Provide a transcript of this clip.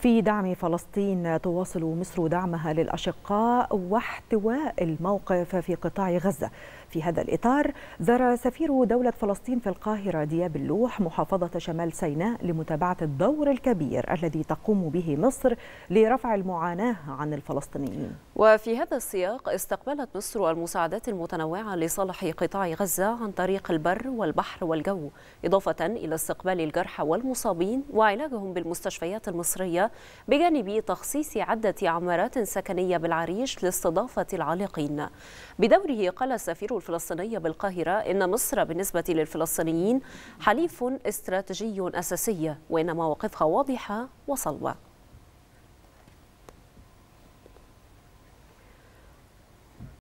في دعم فلسطين تواصل مصر دعمها للأشقاء واحتواء الموقف في قطاع غزة. في هذا الإطار زار سفير دولة فلسطين في القاهرة دياب اللوح محافظة شمال سيناء لمتابعة الدور الكبير الذي تقوم به مصر لرفع المعاناة عن الفلسطينيين. وفي هذا السياق استقبلت مصر المساعدات المتنوعة لصالح قطاع غزة عن طريق البر والبحر والجو إضافة إلى استقبال الجرحى والمصابين وعلاجهم بالمستشفيات المصرية بجانب تخصيص عدة عمارات سكنية بالعريش لاستضافة العالقين. بدوره قال السفير الفلسطيني بالقاهرة إن مصر بالنسبة للفلسطينيين حليف استراتيجي أساسي وإن مواقفها واضحة وصلبة